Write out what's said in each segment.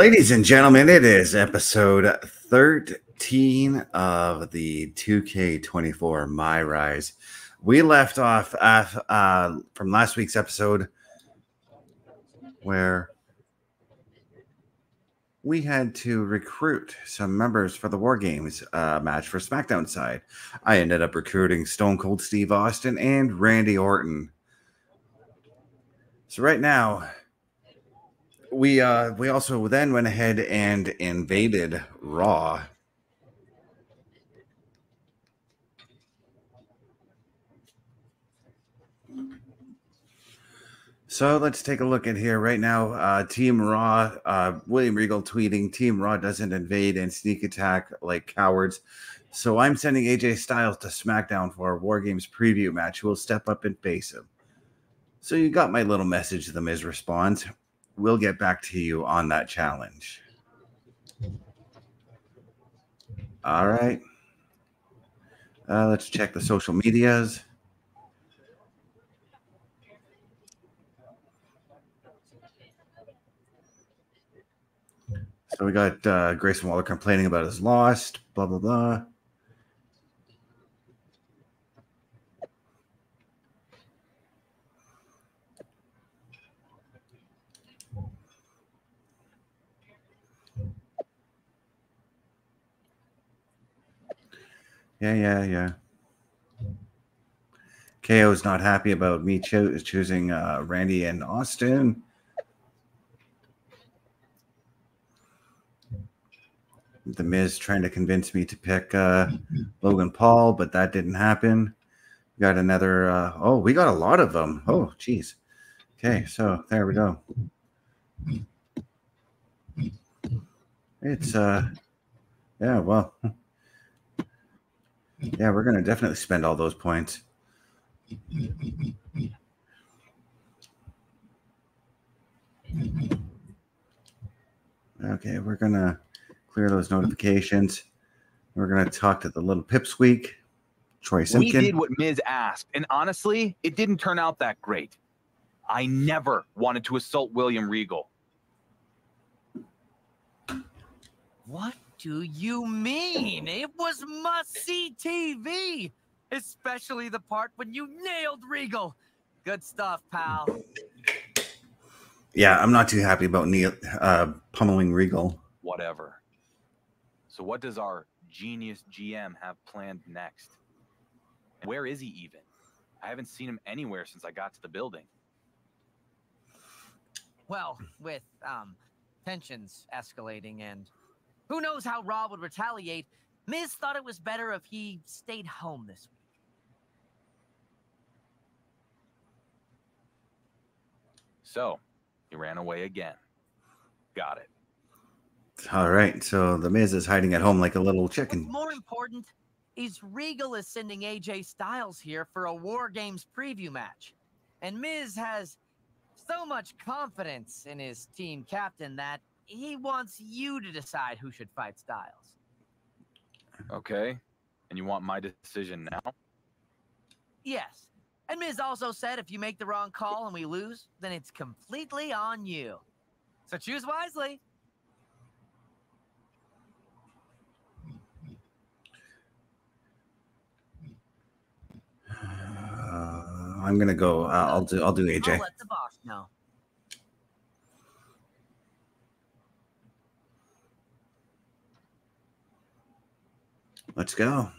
Ladies and gentlemen, it is episode 13 of the 2K24 My Rise. We left off uh, uh, from last week's episode where we had to recruit some members for the War Games uh, match for SmackDown side. I ended up recruiting Stone Cold Steve Austin and Randy Orton. So, right now, we uh we also then went ahead and invaded raw. So let's take a look at here. Right now uh team raw uh william regal tweeting team raw doesn't invade and sneak attack like cowards. So i'm sending aj styles to smackdown for a war games preview match. Will step up and face him. So you got my little message the miz responds we'll get back to you on that challenge. All right. Uh, let's check the social medias. So we got uh, Grayson Waller complaining about his loss, blah, blah, blah. Yeah, yeah, yeah. KO is not happy about me cho- choosing uh, Randy and Austin. The Miz trying to convince me to pick uh, Logan Paul, but that didn't happen. We got another. Uh, oh, we got a lot of them. Oh, geez. Okay, so there we go. It's uh, yeah. Well, yeah, we're gonna definitely spend all those points. Okay, we're gonna clear those notifications. We're gonna talk to the little pipsqueak, Troy We did what Miz asked, and honestly, it didn't turn out that great. I never wanted to assault William Regal. What do you mean? It was must see TV, especially the part when you nailed Regal. Good stuff, pal. Yeah, I'm not too happy about Neil uh, pummeling Regal. Whatever. So what does our genius GM have planned next? And where is he even? I haven't seen him anywhere since I got to the building. Well, with um tensions escalating and who knows how Raw would retaliate, Miz thought it was better if he stayed home this week. So he ran away again. Got it. All right. So the Miz is hiding at home like a little What's chicken. more important is Regal is sending AJ Styles here for a War Games preview match. And Miz has so much confidence in his team captain that he wants you to decide who should fight Styles. Okay. And you want my decision now? Yes. And Miz also said if you make the wrong call and we lose, then it's completely on you. So choose wisely. Uh, I'm gonna go. Uh, I'll do. I'll do AJ. I'll let the boss know. Let's go.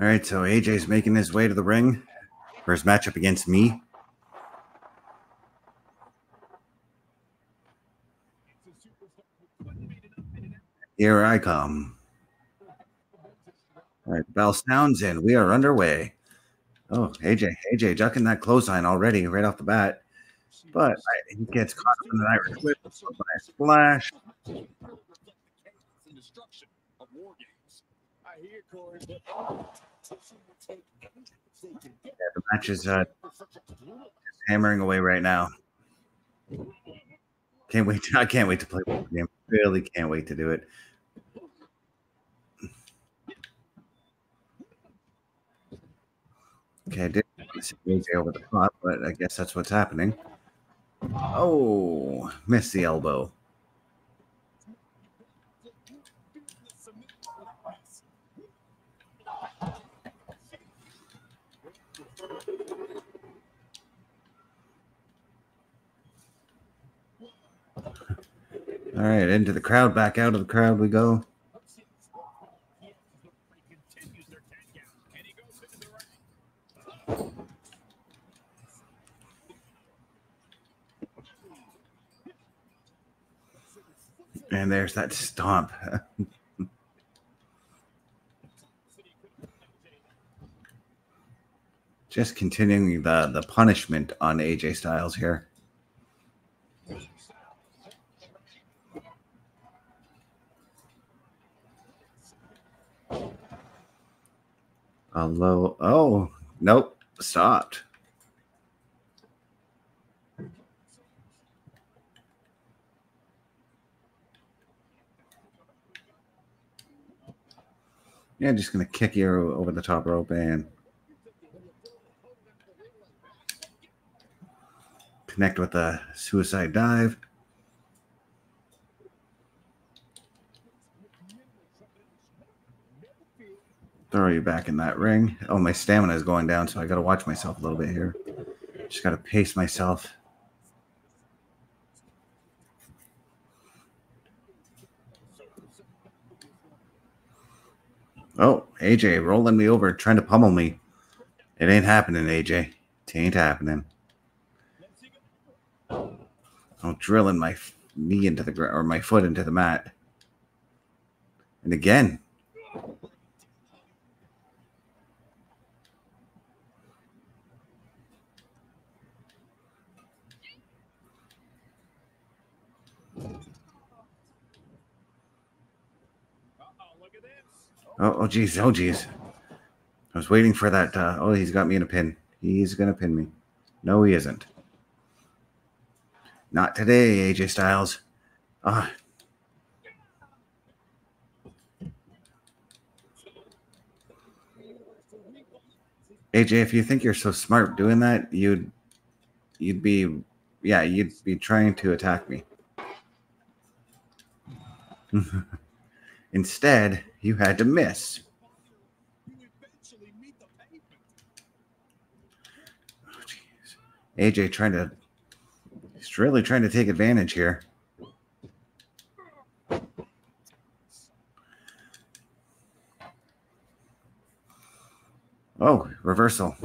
All right. So AJ's making his way to the ring for his matchup against me. Here I come. All right, bell sounds and we are underway. Oh, AJ, AJ ducking that clothesline already right off the bat. But I, he gets caught in an Irish whip by a splash. Yeah, the match is uh, hammering away right now. Can't wait. I can't wait to play the game. Really can't wait to do it. Okay, I did to AJ over the top, but I guess that's what's happening. Oh, missed the elbow. All right, into the crowd, back out of the crowd we go. And there's that stomp. Just continuing the the punishment on AJ Styles here. A low. Oh, nope. Stopped. Yeah, just gonna kick you over the top rope and connect with a suicide dive. Throw you back in that ring. Oh, my stamina is going down, so I got to watch myself a little bit here. Just got to pace myself. Oh, AJ rolling me over, trying to pummel me. It ain't happening, AJ. It ain't happening. I'm drilling my knee into the ground or my foot into the mat. And again. Oh, oh, geez. Oh, geez. I was waiting for that. Uh, oh, he's got me in a pin. He's going to pin me. No, he isn't. Not today, AJ Styles. Ah. AJ, if you think you're so smart doing that, you'd you'd be yeah, you'd be trying to attack me. Instead, you had to miss. Oh. AJ trying to he's really trying to take advantage here. Oh, reversal.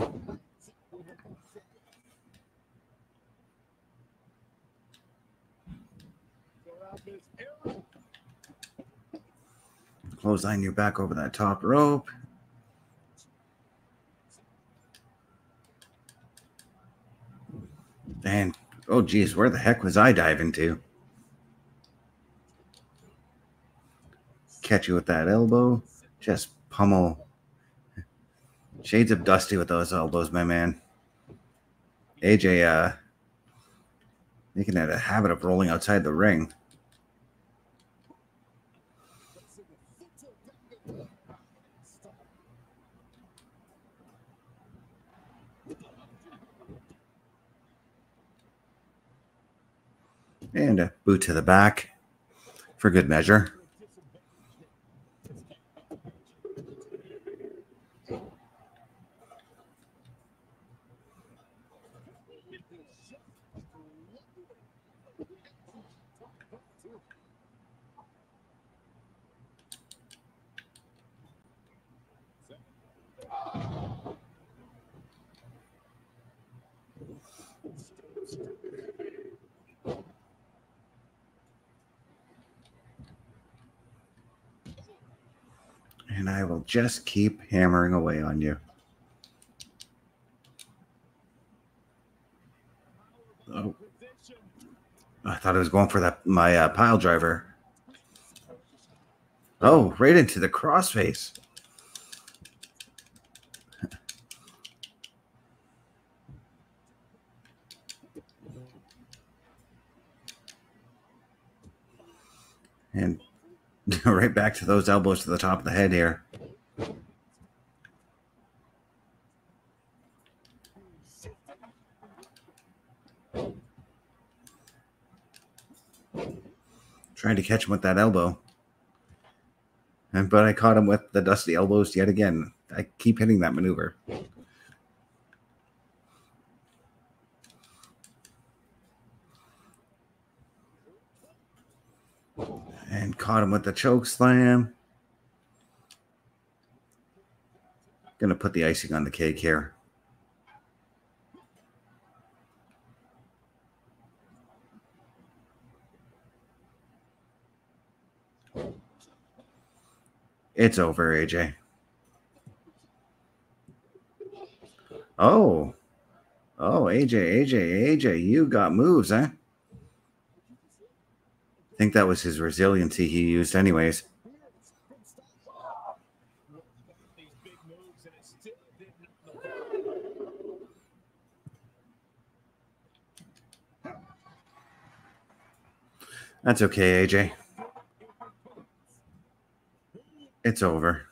Clothesline you back over that top rope. And oh geez, where the heck was I diving to? Catch you with that elbow. Just pummel. Shades of Dusty with those elbows, my man. AJ uh making it a habit of rolling outside the ring. And a boot to the back for good measure. And I will just keep hammering away on you. Oh. I thought I was going for that my uh, pile driver. Oh, right into the crossface. And right back to those elbows to the top of the head here. Trying to catch him with that elbow. And but I caught him with the dusty elbows yet again. I keep hitting that maneuver. and caught him with the choke slam. Gonna put the icing on the cake here. It's over, AJ. Oh. Oh, AJ, AJ, AJ, you got moves, huh? I think that was his resiliency he used, anyways. That's okay, AJ. It's over.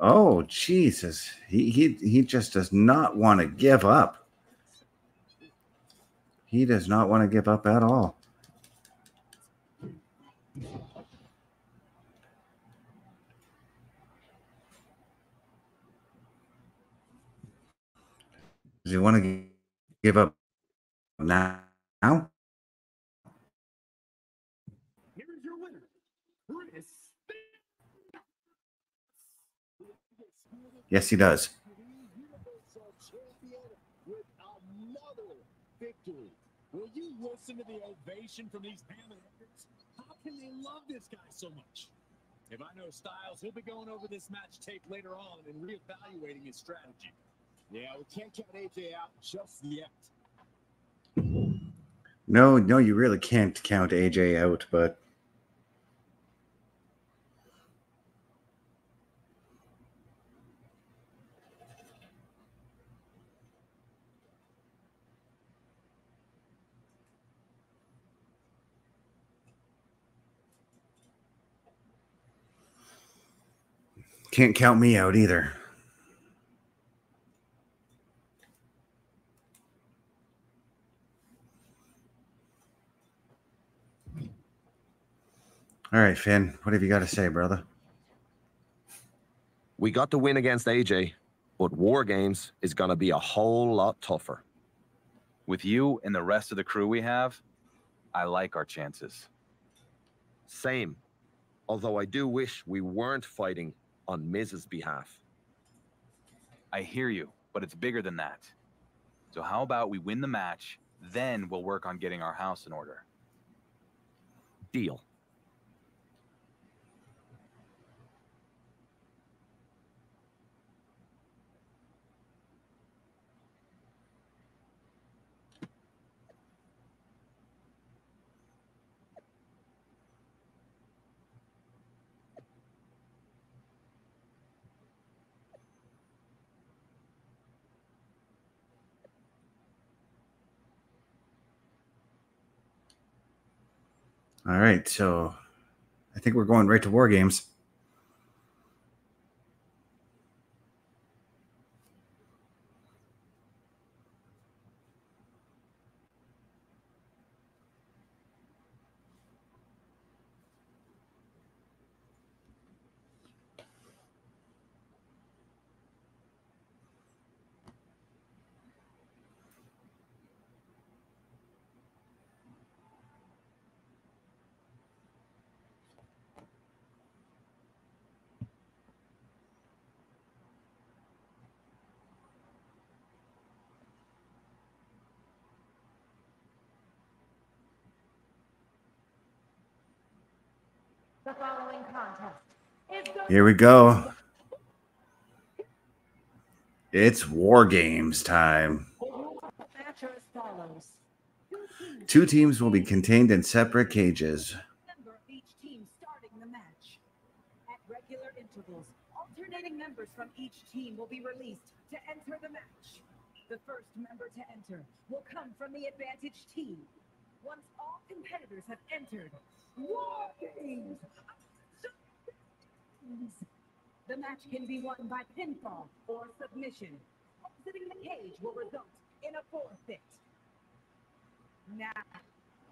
Oh, Jesus. He he he just does not want to give up. He does not want to give up at all. Does he want to give up now? Here Yes, he does. Will you listen to the ovation from these? How can they love this guy so much? If I know Styles, he'll be going over this match tape later on and reevaluating his strategy. Yeah, we can't count AJ out just yet. No, no, you really can't count AJ out, but can't count me out either. All right, Finn, what have you got to say, brother? We got the win against AJ, but War Games is going to be a whole lot tougher. With you and the rest of the crew we have, I like our chances. Same. Although I do wish we weren't fighting on Miz's behalf. I hear you, but it's bigger than that. So how about we win the match, then we'll work on getting our house in order. Deal. All right, so I think we're going right to war games. The following contest is going Here we go. It's war games time. Two teams will be contained in separate cages. alternating members from each team will be released to enter the match. The first member to enter will come from the advantage team. Once all competitors have entered, War Games! The match can be won by pinfall or submission. Exiting the cage will result in a forfeit. Now,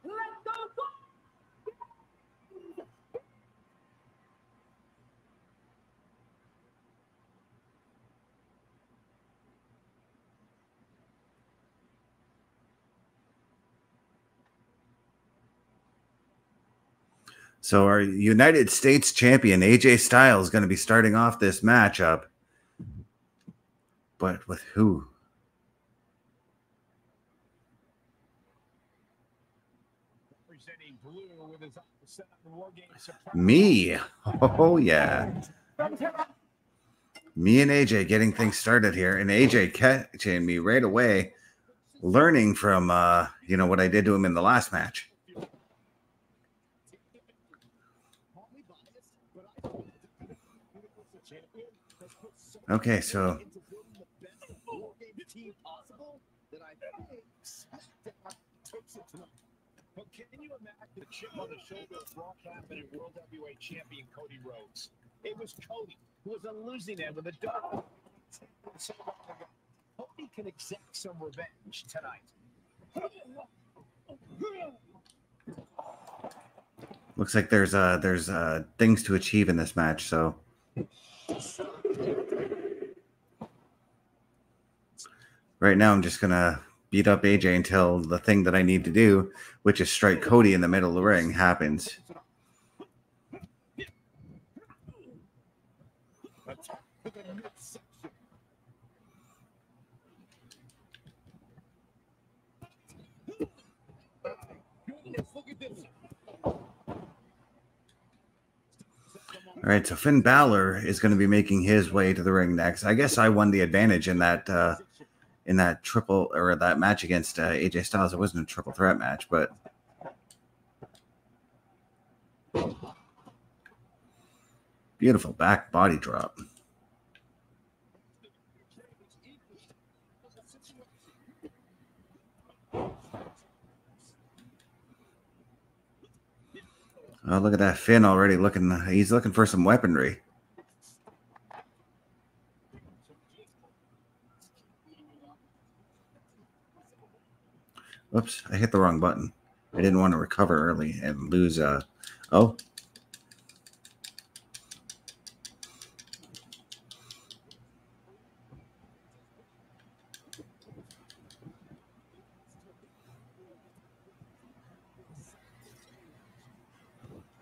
let's go! So our United States champion AJ Styles is going to be starting off this matchup. But with who? Representing blue with his set up in War Games surprise. Me. Oh yeah. Me and AJ getting things started here and AJ catching me right away learning from uh you know what I did to him in the last match. Partly biased, but I think that the Universal Champion has put so much Okay, so into building the best War Games team possible that I think SmackDown takes it tonight. so. can you imagine the chip on the shoulder of Brock Lesnar and World Heavyweight Champion Cody Rhodes? It was Cody who was a losing end with a dog. Cody can exact some revenge tonight. looks like there's uh there's uh things to achieve in this match, so right now I'm just gonna beat up AJ until the thing that I need to do, which is strike Cody in the middle of the ring, happens. All right, so Finn Balor is going to be making his way to the ring next. I guess I won the advantage in that uh, in that triple or that match against uh, AJ Styles. It wasn't a triple threat match, but beautiful back body drop. Oh, look at that Finn already looking. He's looking for some weaponry. Whoops, I hit the wrong button. I didn't want to recover early and lose. Uh, oh,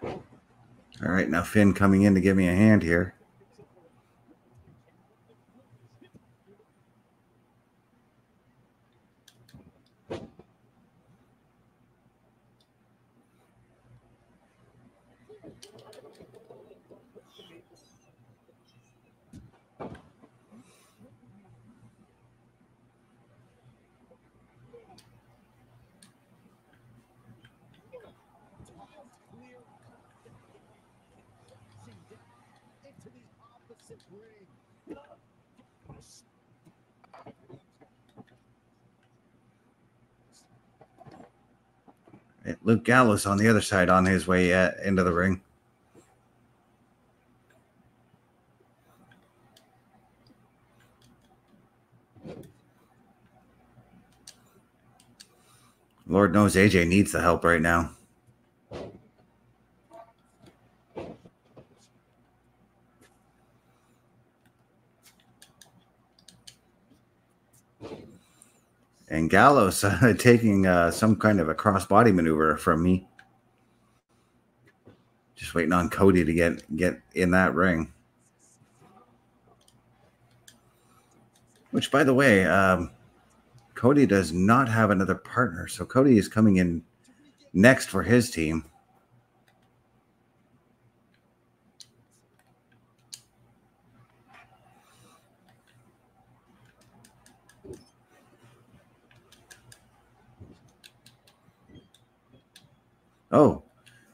all right. Now Finn coming in to give me a hand here. Luke Gallows on the other side on his way uh, into the ring. Lord knows AJ needs the help right now. And Gallows uh, taking uh, some kind of a crossbody maneuver from me. Just waiting on Cody to get get in that ring. Which, by the way, um, Cody does not have another partner, so Cody is coming in next for his team. Oh,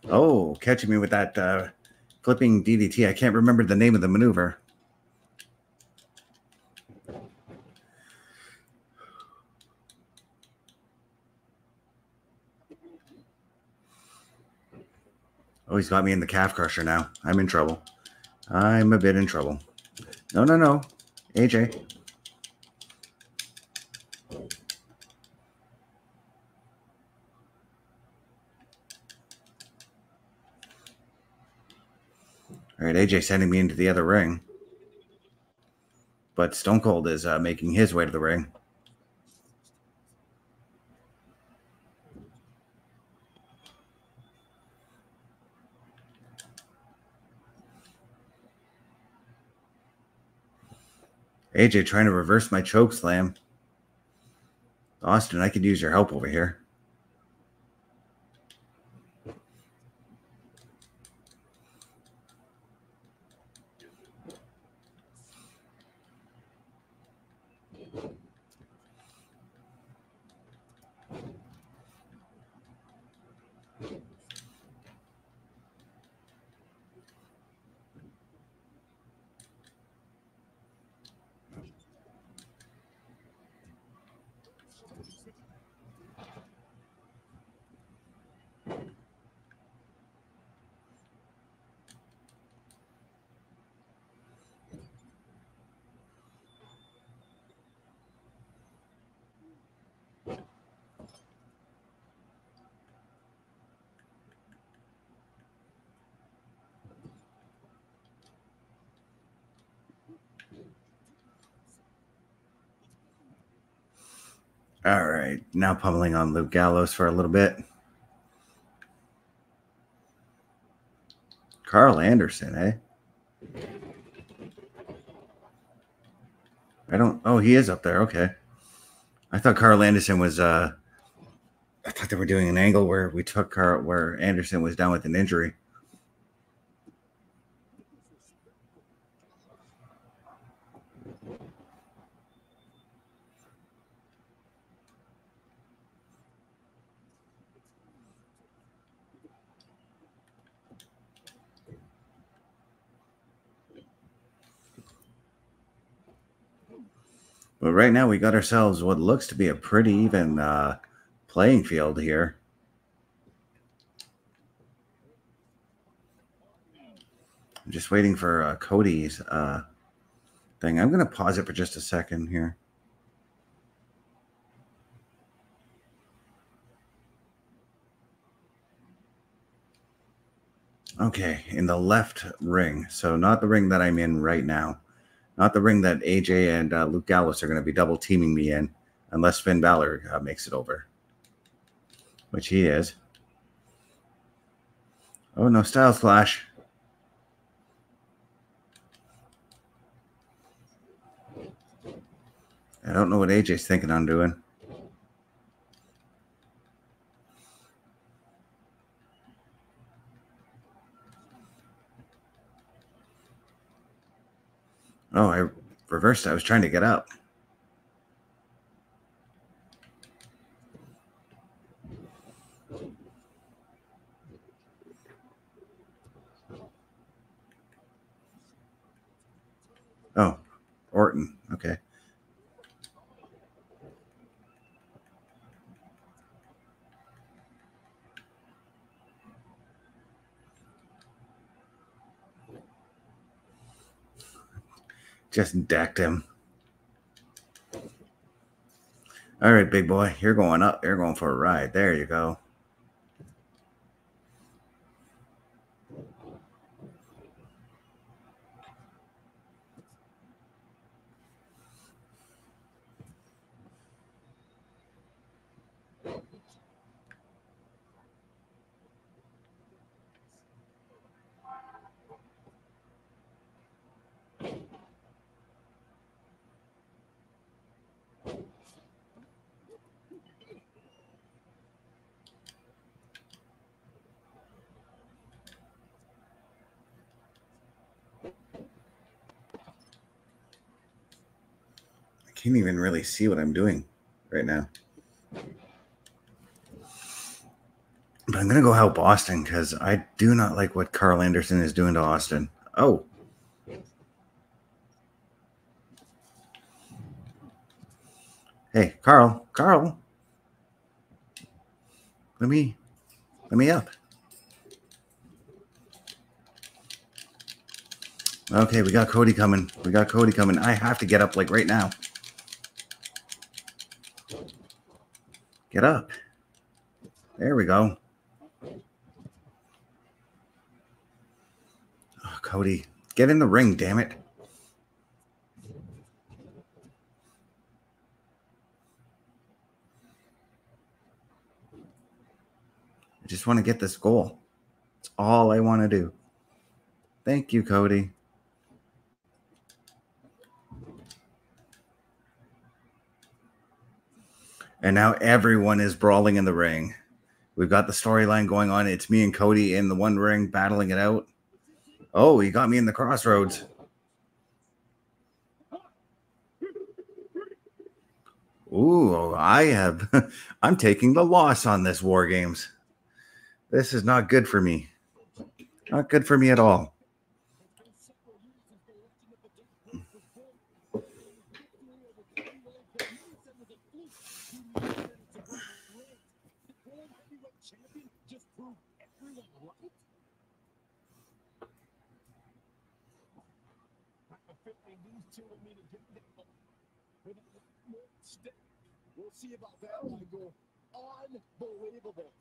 oh, catching me with that uh, flipping DDT. I can't remember the name of the maneuver. Oh, he's got me in the calf crusher now. I'm in trouble. I'm a bit in trouble. No, no, no. AJ. All right, AJ sending me into the other ring. But Stone Cold is uh, making his way to the ring. AJ trying to reverse my choke slam. Austin, I could use your help over here. All right, now pummeling on Luke Gallows for a little bit. Karl Anderson, eh? I don't. Oh, he is up there. Okay. I thought Karl Anderson was. uh I thought they were doing an angle where we took Karl, where Anderson was down with an injury. But right now, we got ourselves what looks to be a pretty even uh, playing field here. I'm just waiting for uh, Cody's uh, thing. I'm going to pause it for just a second here. Okay, in the left ring. So not the ring that I'm in right now. Not the ring that AJ and uh, Luke Gallows are going to be double teaming me in, unless Finn Balor uh, makes it over, which he is. Oh no, Styles Clash. I don't know what AJ's thinking on doing. Oh, I reversed. I was trying to get up. Oh, Orton. Okay. Just decked him. All right, big boy. You're going up. You're going for a ride. There you go. I can't even really see what I'm doing right now. But I'm going to go help Austin because I do not like what Karl Anderson is doing to Austin. Oh. Hey, Karl, Karl. Let me let me up. Okay, we got Cody coming. We got Cody coming. I have to get up like right now. Get up. There we go. Oh, Cody, get in the ring, damn it. I just want to get this goal. It's all I want to do. Thank you, Cody. And now everyone is brawling in the ring. We've got the storyline going on. It's me and Cody in the one ring battling it out. Oh, he got me in the Cross Rhodes. Ooh, I have I'm taking the loss on this war games. This is not good for me. Not good for me at all. Just prove everyone right. I feel like these two are me to get down. With a more step. We'll see about that Michael. Unbelievable.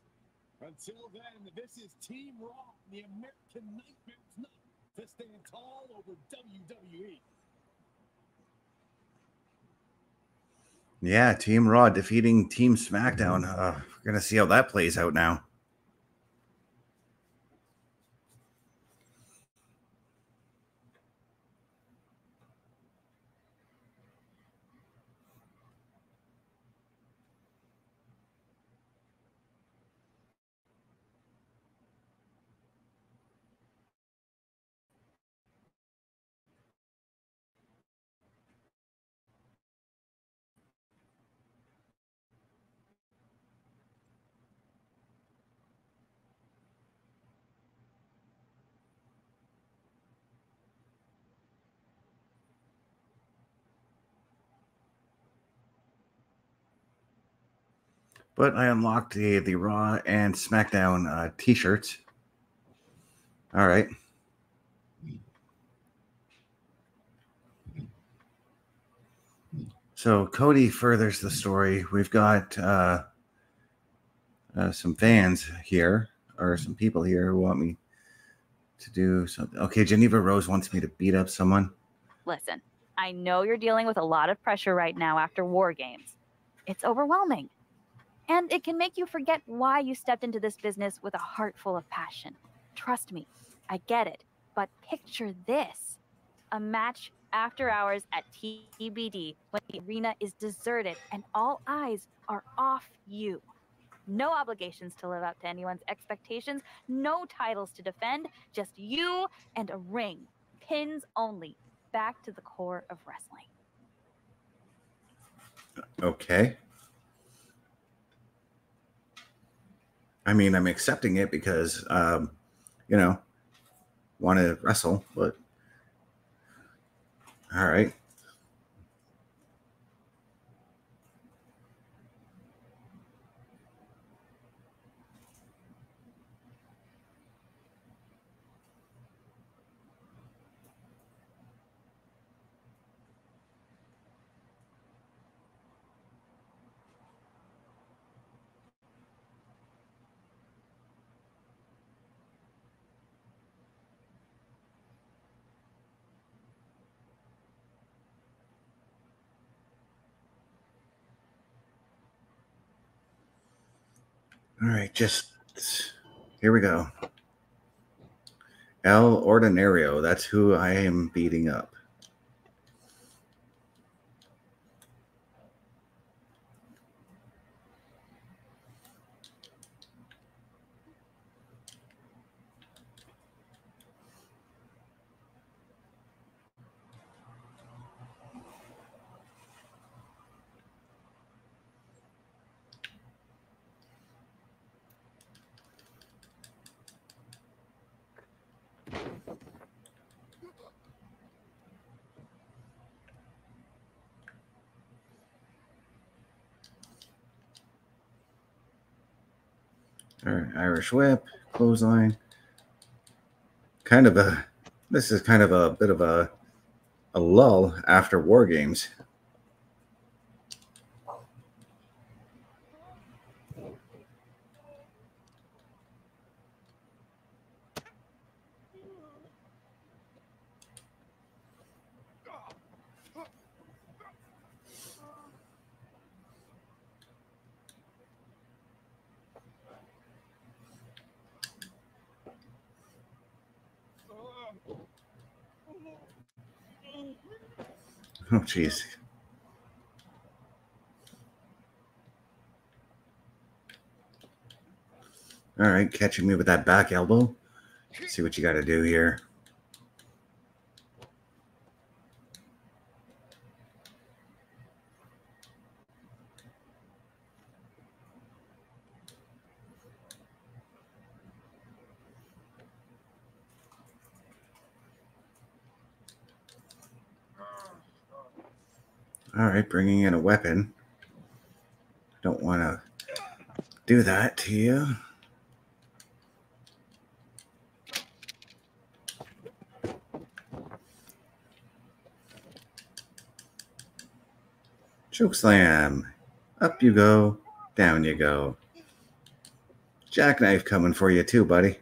Until then, this is Team Raw, the American Nightmare's night to stand tall over. WWE. Yeah, Team Raw defeating Team SmackDown. Uh, we're gonna see how that plays out now. But I unlocked the the Raw and SmackDown uh, T-shirts. All right. So Cody furthers the story. We've got uh, uh, some fans here, or some people here who want me to do something. Okay, Geneva Rose wants me to beat up someone. Listen, I know you're dealing with a lot of pressure right now after war games. It's overwhelming. And it can make you forget why you stepped into this business with a heart full of passion. Trust me, I get it. But picture this a match after hours at TBD when the arena is deserted and all eyes are off you. No obligations to live up to anyone's expectations, no titles to defend, just you and a ring. Pins only. Back to the core of wrestling. Okay. I mean, I'm accepting it because, um, you know, want to wrestle, but all right. All right, just here we go. El Ordinario, that's who I am beating up. All right, Irish whip, clothesline. Kind of a, this is kind of a bit of a, a lull after war games. Oh, jeez. All right, catching me with that back elbow. See what you got to do here. All right, bringing in a weapon. Don't want to do that to you. Choke slam. Up you go. Down you go. Jackknife coming for you too, buddy.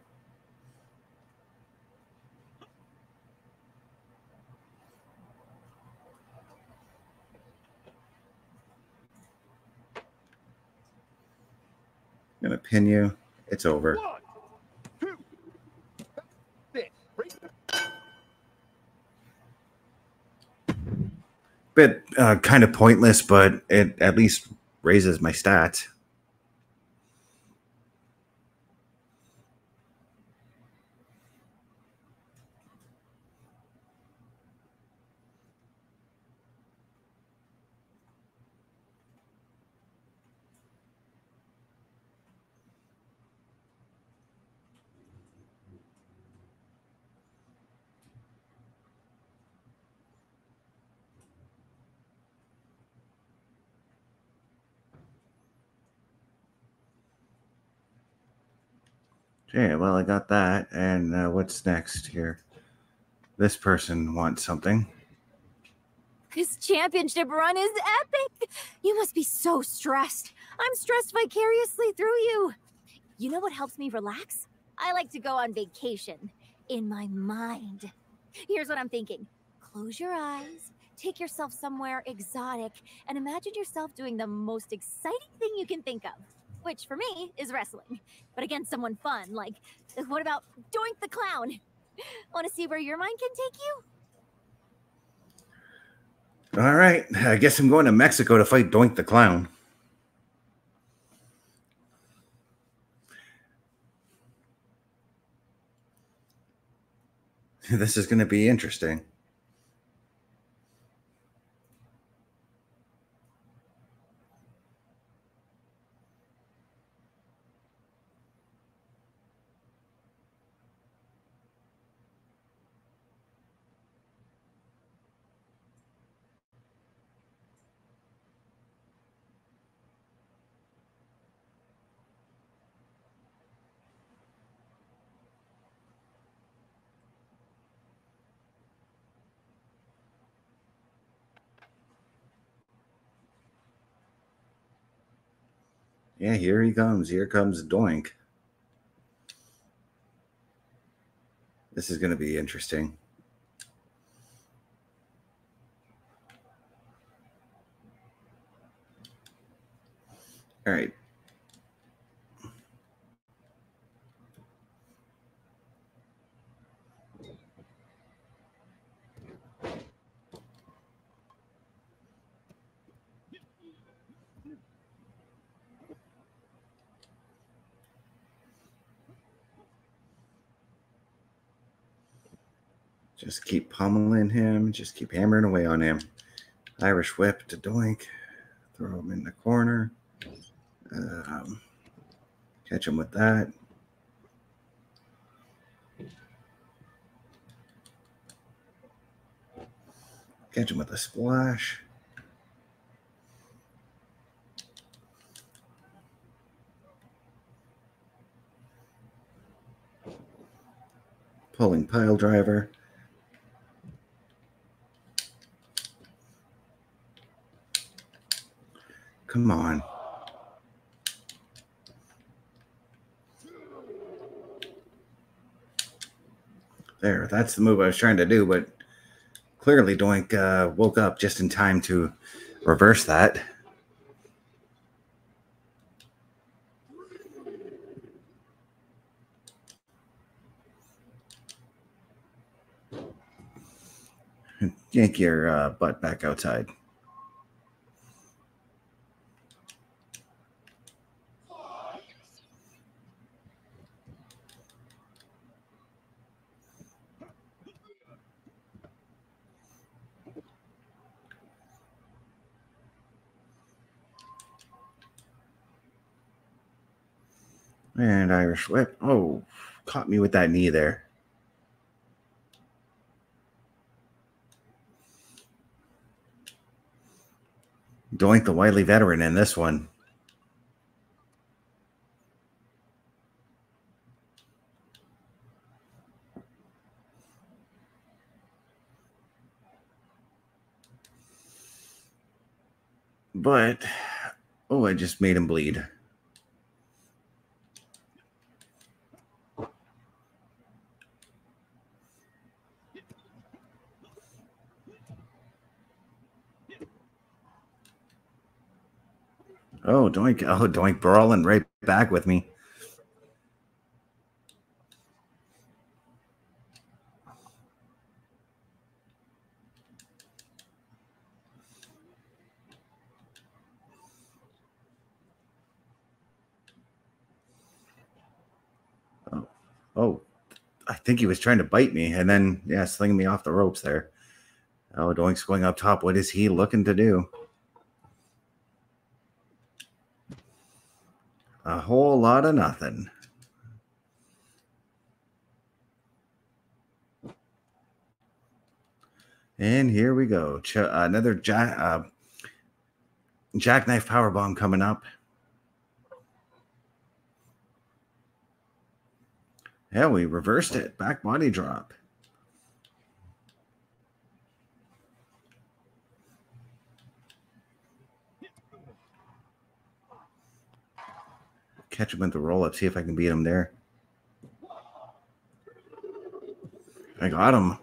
Gonna pin you. It's over. Bit uh, kind of pointless, but it at least raises my stats. Okay, well, I got that. And uh, what's next here? This person wants something. This championship run is epic. You must be so stressed. I'm stressed vicariously through you. You know what helps me relax? I like to go on vacation in my mind. Here's what I'm thinking close your eyes, take yourself somewhere exotic, and imagine yourself doing the most exciting thing you can think of, which for me is wrestling, but against someone fun. Like, what about Doink the Clown? Want to see where your mind can take you? All right. I guess I'm going to Mexico to fight Doink the Clown. This is going to be interesting. Yeah, here he comes. Here comes Doink. This is going to be interesting. All right. Just keep pummeling him. Just keep hammering away on him. Irish whip to Doink. Throw him in the corner. Um, catch him with that. Catch him with a splash. Pulling pile driver. Come on. There, that's the move I was trying to do, but clearly Doink uh, woke up just in time to reverse that. Yank your uh, butt back outside. And Irish whip. Oh, caught me with that knee there. Doink the wily veteran in this one. But, oh, I just made him bleed. Oh, Doink. Oh, Doink brawling right back with me. Oh, oh, I think he was trying to bite me and then, yeah, slinging me off the ropes there. Oh, Doink's going up top. What is he looking to do? A whole lot of nothing. And here we go. Ch- another jack, uh, jackknife power bomb coming up. Yeah, we reversed it. Back body drop. Catch him with the roll up, see if I can beat him there. I got him.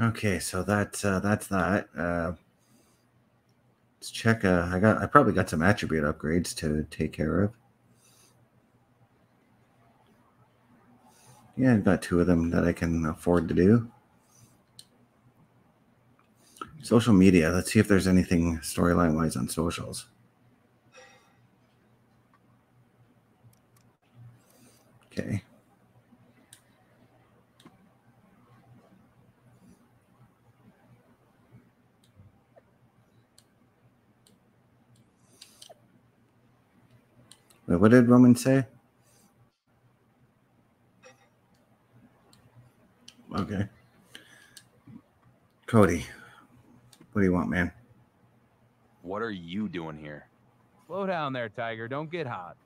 Okay, so that's uh, that's that. Uh, let's check. Uh, I got. I probably got some attribute upgrades to take care of. Yeah, I've got two of them that I can afford to do. Social media. Let's see if there's anything storyline wise on socials. Okay. Wait, what did Roman say? Okay. Cody, what do you want, man? What are you doing here? Slow down there, Tiger. Don't get hot.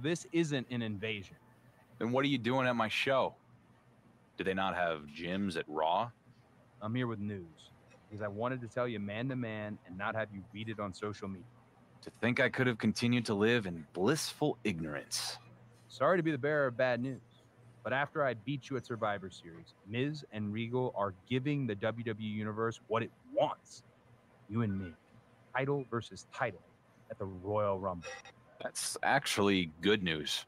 This isn't an invasion. Then what are you doing at my show? Do they not have gyms at Raw? I'm here with news because I wanted to tell you man to man and not have you read it on social media. To think I could have continued to live in blissful ignorance. Sorry to be the bearer of bad news, but after I beat you at Survivor Series, Miz and Regal are giving the WWE Universe what it wants. You and me. Title versus title at the Royal Rumble. That's actually good news.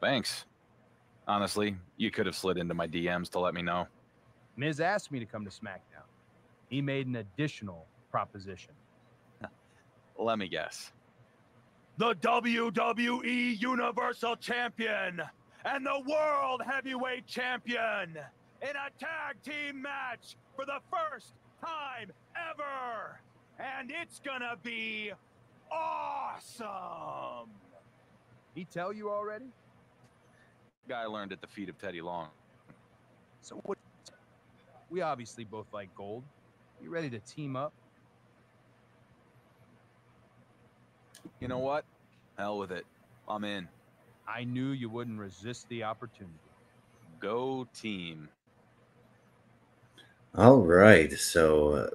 Thanks. Honestly, you could have slid into my DMs to let me know. Miz asked me to come to SmackDown. He made an additional proposition. Let me guess. the WWE Universal Champion and the World Heavyweight Champion in a tag team match for the first time ever. And it's gonna be awesome. He tell you already? Guy learned at the feet of Teddy Long. So what? We obviously both like gold. You ready to team up? You know what? Hell with it. I'm in. I knew you wouldn't resist the opportunity. Go team. All right, so uh,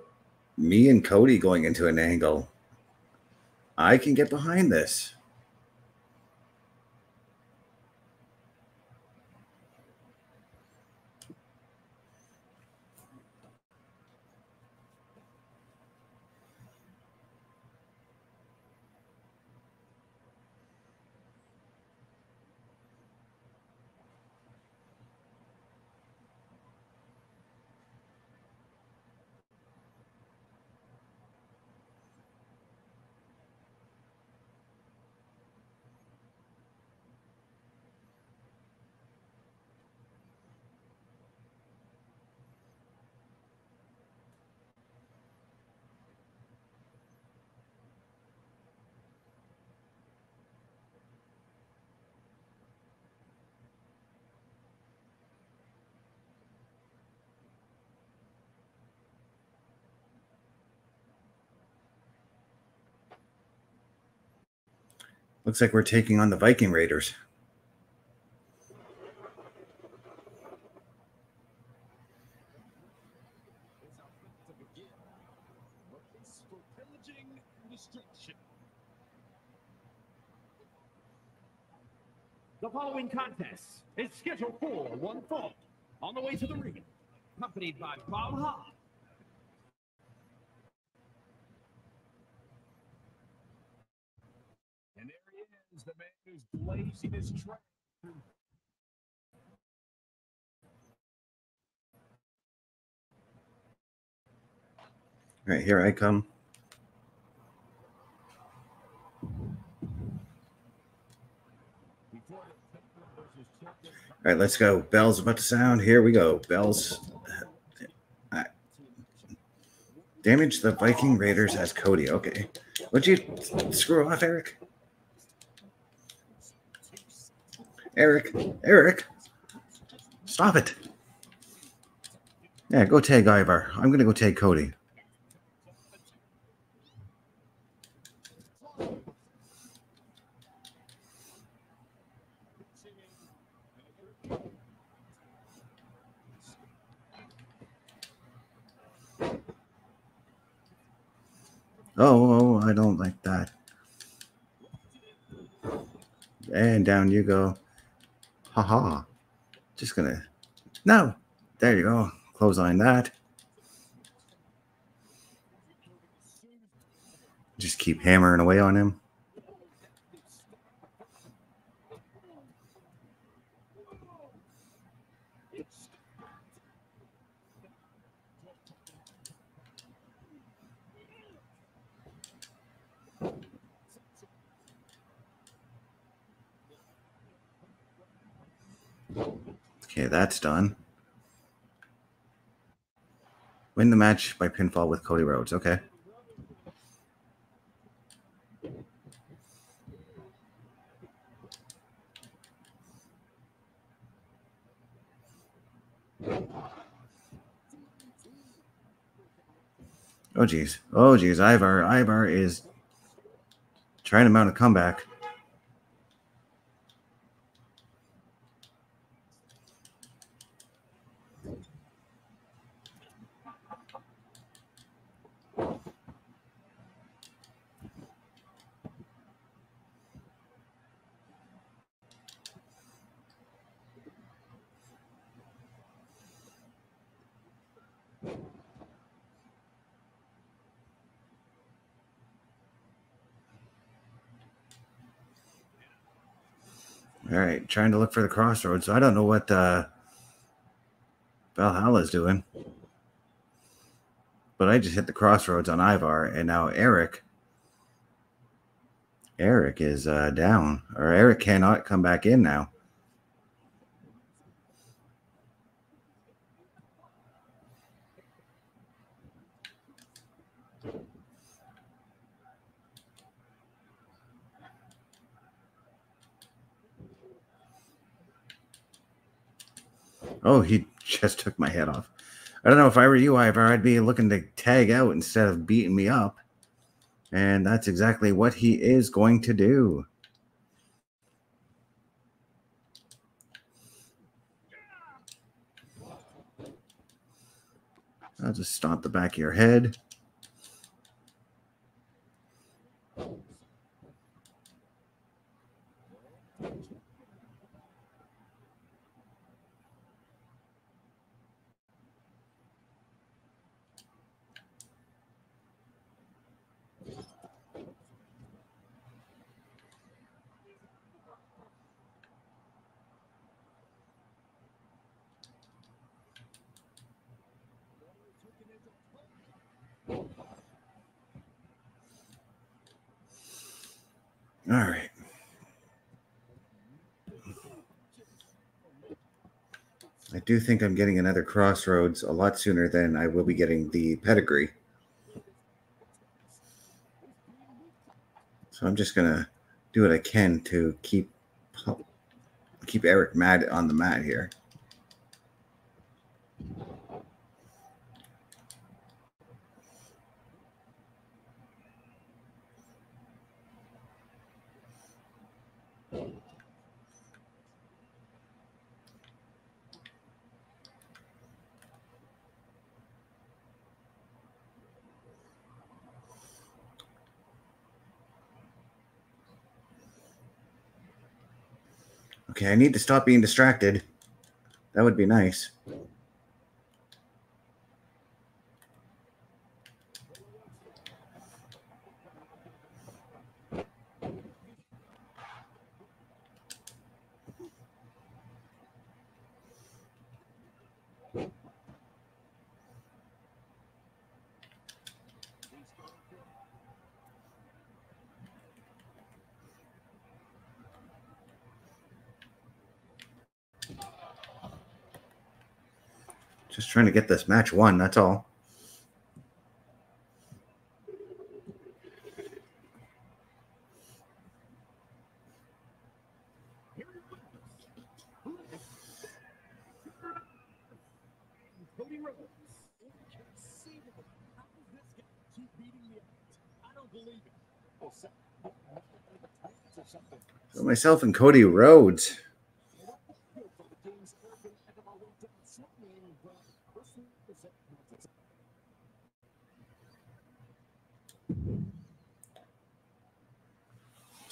me and Cody going into an angle. I can get behind this. Looks like we're taking on the Viking Raiders. The following contest is scheduled for one fall. On the way to the ring, accompanied by Bob Hop, Is blazing his trail. All right, here I come. All right, let's go. Bell's about to sound. Here we go. Bells. Uh, Damage the Viking Raiders as Cody. Okay. Would you screw off, Erik? Erik, Erik, stop it. Yeah, go tag Ivar. I'm going to go tag Cody. Oh, oh, I don't like that. And down you go. Haha. Just gonna. No. There you go. Close on that. Just keep hammering away on him. Okay, that's done. Win the match by pinfall with Cody Rhodes. Okay. Oh geez. Oh geez. Ivar. Ivar is trying to mount a comeback. All right, trying to look for the Cross Rhodes. I don't know what uh, Valhalla is doing, but I just hit the Cross Rhodes on Ivar, and now Erik. Erik is uh, down, or Erik cannot come back in now. Oh, he just took my head off. I don't know if I were you, Ivar, I'd be looking to tag out instead of beating me up. And that's exactly what he is going to do. I'll just stomp the back of your head. All right. I do think I'm getting another Cross Rhodes a lot sooner than I will be getting the pedigree. So I'm just gonna do what I can to keep keep Erik mad on the mat here. Okay, I need to stop being distracted. That would be nice. Just trying to get this match won. That's all. Myself and Cody Rhodes does this guy keep beating the odds? I don't believe it. Oh, so- or something. So myself and Cody Rhodes.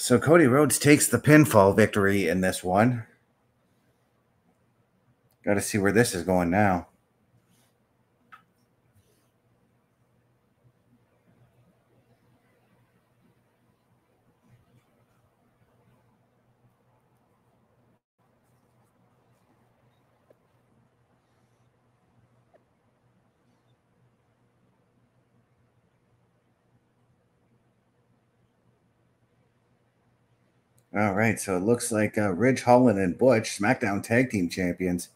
So Cody Rhodes takes the pinfall victory in this one. Got to see where this is going now. All right, so it looks like uh, Ridge Holland and Butch, SmackDown Tag Team Champions,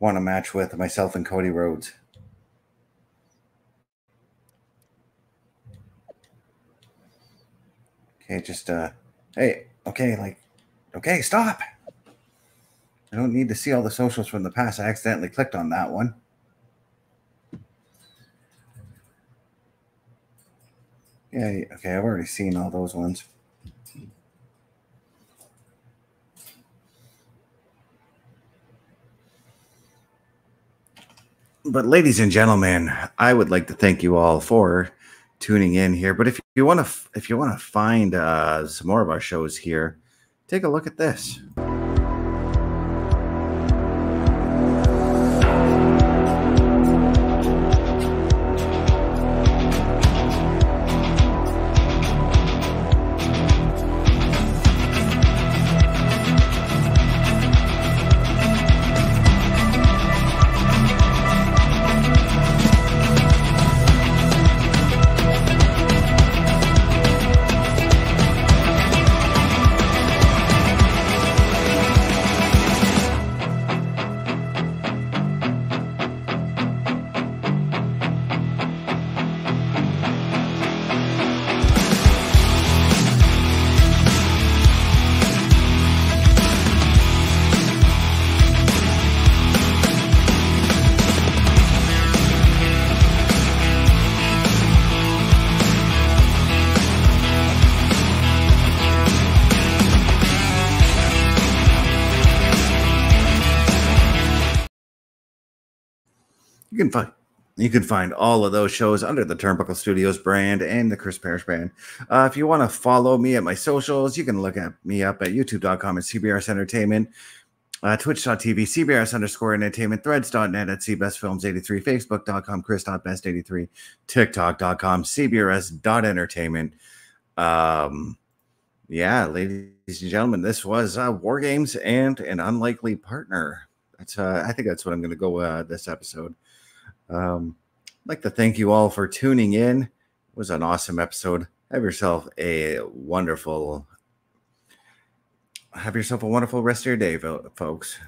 want a match with myself and Cody Rhodes. Okay, just uh, hey, okay, like, okay, stop. I don't need to see all the socials from the past. I accidentally clicked on that one. Yeah, okay, I've already seen all those ones. But ladies and gentlemen, I would like to thank you all for tuning in here. But if you want to, if you want to find uh, some more of our shows here, take a look at this. You can find you can find all of those shows under the Turnbuckle Studios brand and the Chris Parrish brand. Uh, if you want to follow me at my socials, you can look at me up at youtube.com at CBRS Entertainment, uh, twitch.tv, CBRS underscore entertainment, threads.net at CBestFilms83, Facebook.com, Chris.best83, TikTok.com, CBRS.entertainment. Um, yeah, ladies and gentlemen, this was uh, War Games and an unlikely partner. That's uh, I think that's what I'm going to go uh, this episode. Um, I'd like to thank you all for tuning in. It was an awesome episode. Have yourself a wonderful have yourself a wonderful rest of your day, folks.